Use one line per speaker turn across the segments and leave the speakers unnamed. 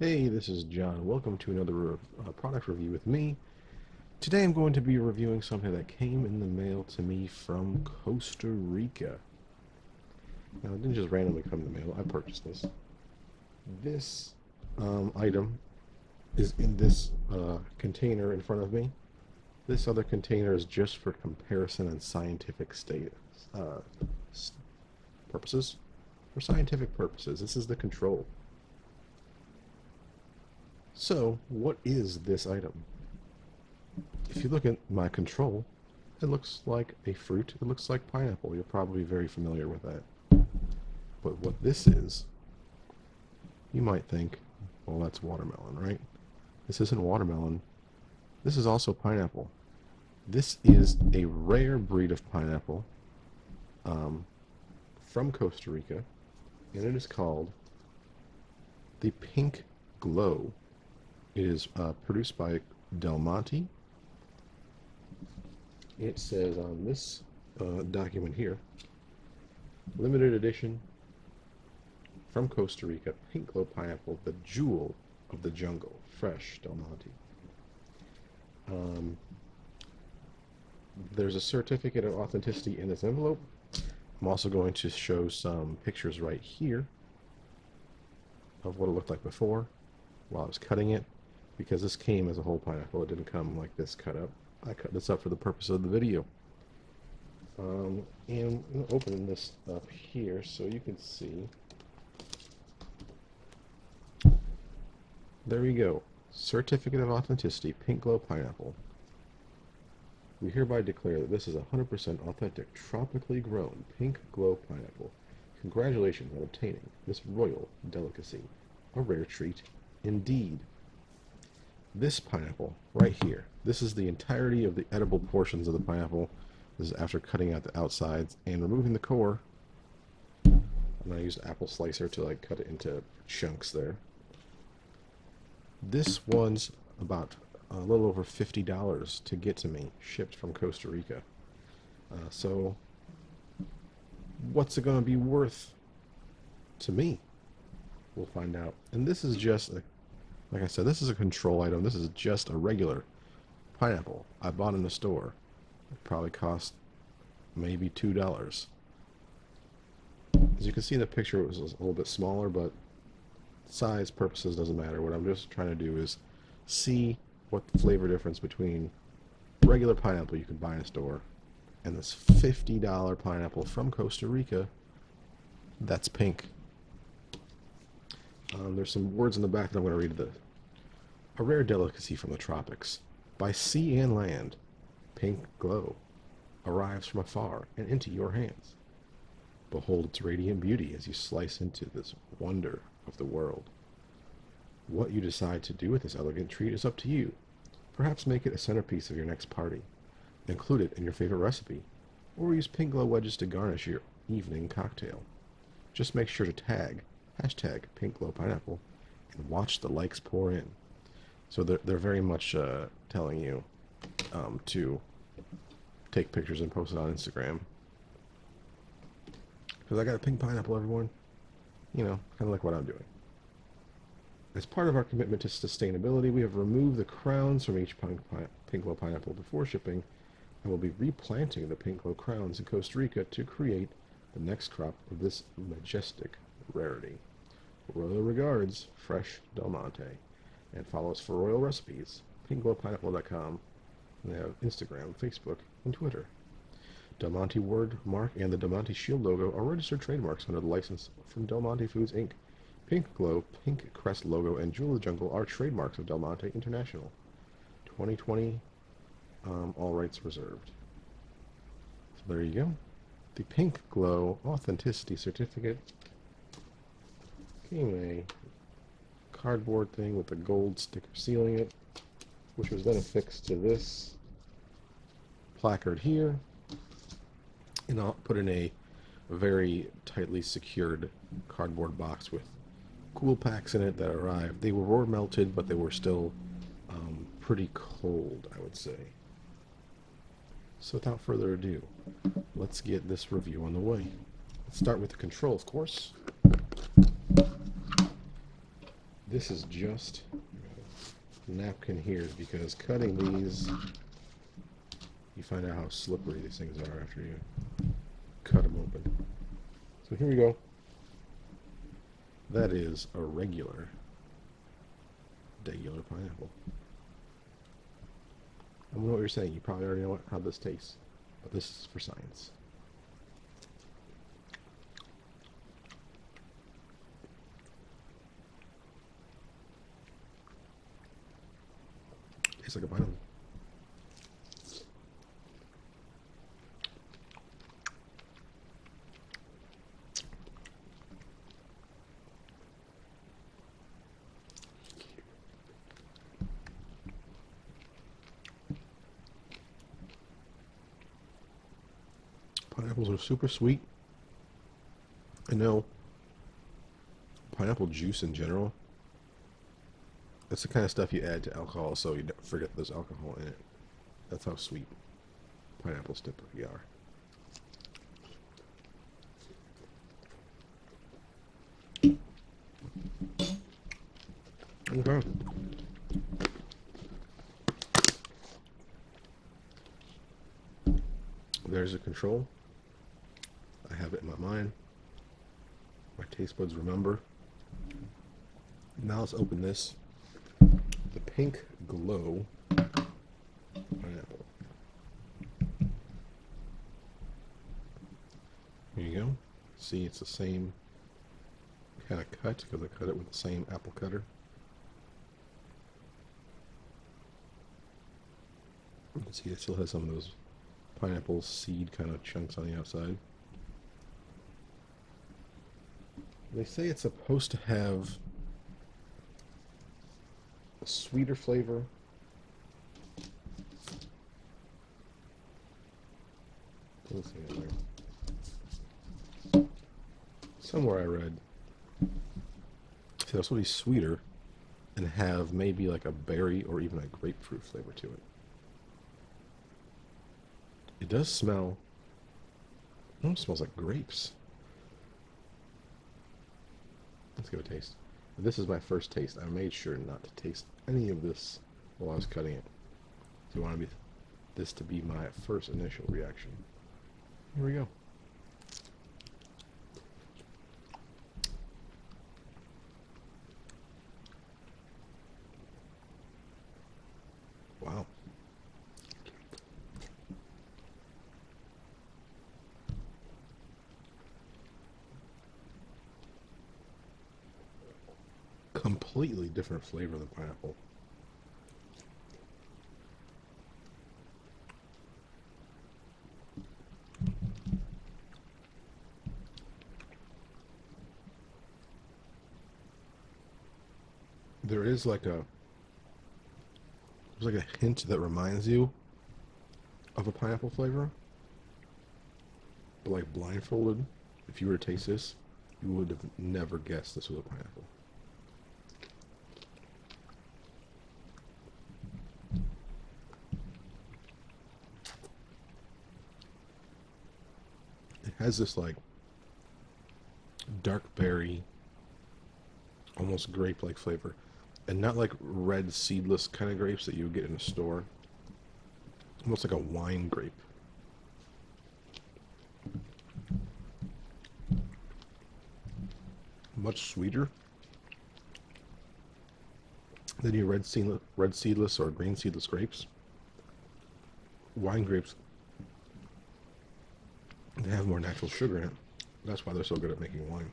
Hey, this is John. Welcome to another uh, product review with me. Today I'm going to be reviewing something that came in the mail to me from Costa Rica. Now, it didn't just randomly come in the mail. I purchased this. This um, item is in this uh, container in front of me. This other container is just for comparison and scientific state uh, purposes. For scientific purposes, this is the control. So, what is this item? If you look at my control, it looks like a fruit. It looks like pineapple. You're probably very familiar with that. But what this is, you might think, well, that's watermelon, right? This isn't watermelon. This is also pineapple. This is a rare breed of pineapple um, from Costa Rica, and it is called the Pink Glow it is uh, produced by Del Monte. It says on this uh, document here, limited edition from Costa Rica, Pink Glow Pineapple, the jewel of the jungle, fresh Del Monte. Um, there's a certificate of authenticity in this envelope. I'm also going to show some pictures right here of what it looked like before while I was cutting it because this came as a whole pineapple. It didn't come like this cut up. I cut this up for the purpose of the video. Um, and I'm opening this up here so you can see. There we go. Certificate of Authenticity, Pink Glow Pineapple. We hereby declare that this is 100% authentic, tropically grown Pink Glow Pineapple. Congratulations on obtaining this royal delicacy. A rare treat indeed this pineapple right here. This is the entirety of the edible portions of the pineapple. This is after cutting out the outsides and removing the core. And I'm going to use an apple slicer to like cut it into chunks there. This one's about a little over $50 to get to me, shipped from Costa Rica. Uh, so, what's it going to be worth to me? We'll find out. And this is just a like I said, this is a control item. This is just a regular pineapple I bought in the store. It probably cost maybe two dollars. As you can see in the picture, it was a little bit smaller, but size purposes doesn't matter. What I'm just trying to do is see what the flavor difference between regular pineapple you can buy in a store and this $50 pineapple from Costa Rica that's pink. Um, there's some words in the back that I'm going to read. The a rare delicacy from the tropics, by sea and land, pink glow arrives from afar and into your hands. Behold its radiant beauty as you slice into this wonder of the world. What you decide to do with this elegant treat is up to you. Perhaps make it a centerpiece of your next party. Include it in your favorite recipe, or use pink glow wedges to garnish your evening cocktail. Just make sure to tag hashtag pink glow pineapple and watch the likes pour in. So they're, they're very much uh, telling you um, to take pictures and post it on Instagram. Because I got a pink pineapple, everyone. You know, kind of like what I'm doing. As part of our commitment to sustainability, we have removed the crowns from each pink, pink glow pineapple before shipping and will be replanting the pink glow crowns in Costa Rica to create the next crop of this majestic rarity. Royal regards, Fresh Del Monte. And follow us for royal recipes, pinkglowpineapple.com. And they have Instagram, Facebook, and Twitter. Del Monte word mark and the Del Monte shield logo are registered trademarks under the license from Del Monte Foods Inc. Pink Glow, Pink Crest logo, and Jewel of the Jungle are trademarks of Del Monte International. 2020, um, all rights reserved. So there you go. The Pink Glow Authenticity Certificate a cardboard thing with a gold sticker sealing it, which was then affixed to this placard here, and I'll put in a very tightly secured cardboard box with cool packs in it that arrived. They were melted, but they were still um, pretty cold, I would say. So without further ado, let's get this review on the way. Let's start with the control, of course. This is just napkin here because cutting these, you find out how slippery these things are after you cut them open. So here we go. That is a regular, regular pineapple. I know what you're saying. You probably already know how this tastes, but this is for science. Tastes like a pineapple. Pineapples are super sweet. I know pineapple juice in general. That's the kind of stuff you add to alcohol so you don't forget there's alcohol in it. That's how sweet pineapples typically are. Okay. There's a control. I have it in my mind. My taste buds remember. Now let's open this. Pink glow pineapple. Here you go. See, it's the same kind of cut because I cut it with the same apple cutter. You can see it still has some of those pineapple seed kind of chunks on the outside. They say it's supposed to have sweeter flavor. Somewhere I read this will be sweeter and have maybe like a berry or even a grapefruit flavor to it. It does smell. Almost smells like grapes. Let's give it a taste. This is my first taste. I made sure not to taste any of this while I was cutting it. So I want to be this to be my first initial reaction. Here we go. Completely different flavor than pineapple. There is like a there's like a hint that reminds you of a pineapple flavor. But like blindfolded, if you were to taste this, you would have never guessed this was a pineapple. It has this like dark berry, almost grape like flavor and not like red seedless kind of grapes that you would get in a store. Almost like a wine grape. Much sweeter than your red, seedless, red seedless or green seedless grapes. Wine grapes, they have more natural sugar in it. That's why they're so good at making wine.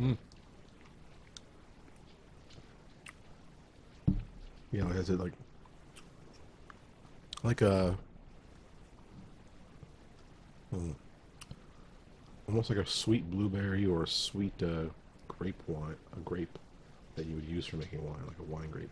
Mm. You know, has it like like a hmm, almost like a sweet blueberry or a sweet uh, grape wine, a grape that you would use for making wine, like a wine grape.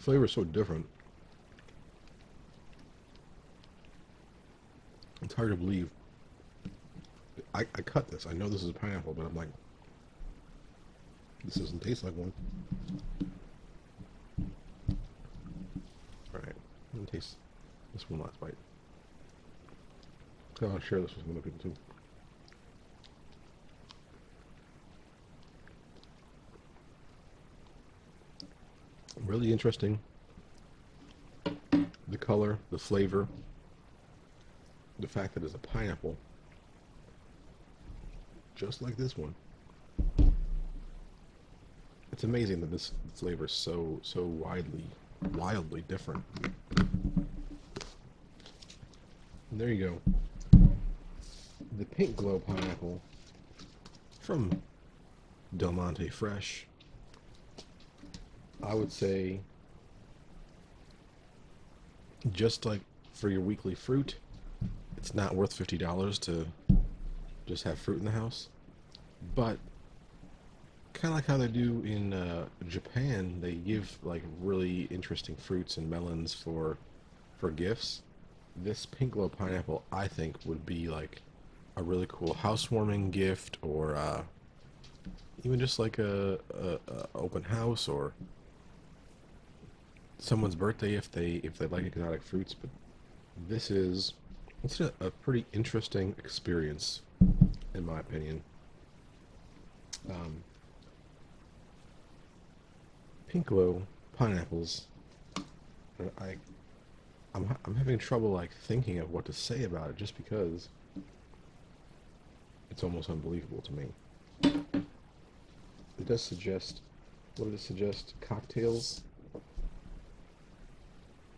Flavor is so different. It's hard to believe I, I cut this. I know this is a pineapple, but I'm like, this doesn't taste like one. Alright. taste this one last bite. I want to share this with other people too. Really interesting. The color, the flavor, the fact that it's a pineapple, just like this one. It's amazing that this flavor is so so widely, wildly different. And there you go. The pink glow pineapple from Del Monte Fresh. I would say just like for your weekly fruit, it's not worth fifty dollars to just have fruit in the house. But kind of like how they do in uh, Japan, they give like really interesting fruits and melons for for gifts. This pink glow pineapple, I think, would be like a really cool housewarming gift, or uh, even just like a, a, a open house, or someone's birthday if they if they like exotic fruits. But this is it's a, a pretty interesting experience, in my opinion. Um, pink glow pineapples. I, I'm I'm having trouble like thinking of what to say about it just because it's almost unbelievable to me. It does suggest, what did it suggest? Cocktails.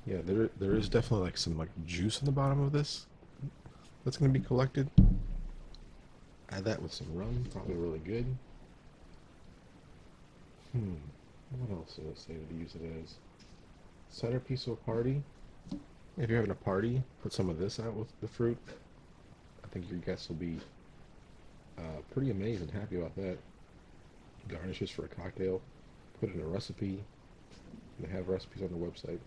Yeah, there there is definitely like some like juice in the bottom of this that's to be collected. Add that with some rum, probably really good. Hmm. What else did I say to use it as? Centerpiece of a party. If you're having a party, put some of this out with the fruit. I think your guests will be uh, pretty amazed and happy about that. Garnishes for a cocktail. Put in a recipe. They have recipes on the website.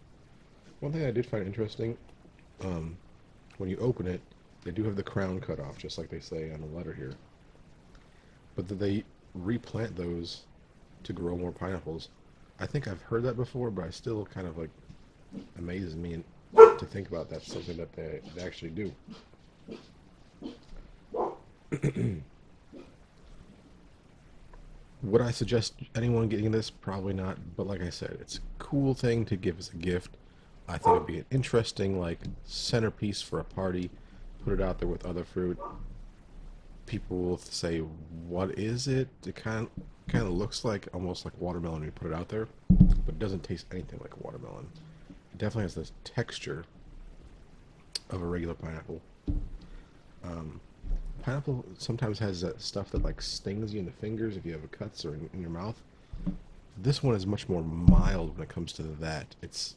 One thing I did find interesting, um, when you open it, they do have the crown cut off, just like they say on the letter here. But that they replant those to grow more pineapples. I think I've heard that before, but I still kind of like amazes me to think about that's something that they, they actually do. Would I suggest anyone getting this? Probably not. But like I said, it's a cool thing to give as a gift. I think it'd be an interesting like centerpiece for a party. Put it out there with other fruit. People will say, "What is it?" It kind of kind of looks like almost like watermelon when you put it out there, but it doesn't taste anything like watermelon. It definitely has this texture of a regular pineapple. Um, pineapple sometimes has that stuff that like stings you in the fingers if you have a cuts or in, in your mouth. This one is much more mild when it comes to that. It's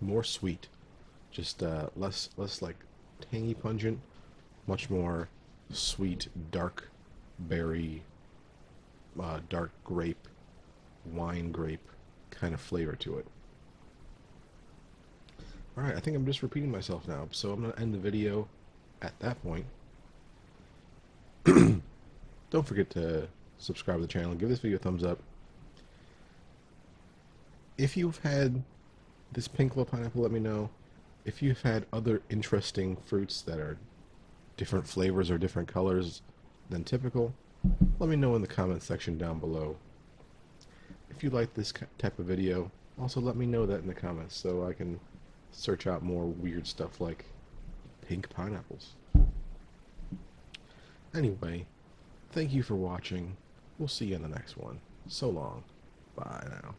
more sweet, just uh, less less like tangy pungent, much more sweet dark berry uh, dark grape, wine grape kind of flavor to it. Alright, I think I'm just repeating myself now, so I'm to end the video at that point. Don't forget to subscribe to the channel, give this video a thumbs up. If you've had this pink little pineapple, let me know. If you've had other interesting fruits that are different flavors or different colors than typical, let me know in the comments section down below. If you like this type of video, also let me know that in the comments so I can search out more weird stuff like pink pineapples. Anyway, thank you for watching. We'll see you in the next one. So long. Bye now.